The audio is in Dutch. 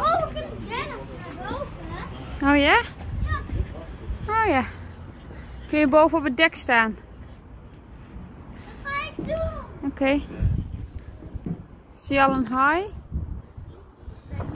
Oh, we kunnen rennen naar boven. Oh ja? Ja, Oh ja. Kun je boven op het dek staan? dat ga ik doen. Oké. Zie je al een haai?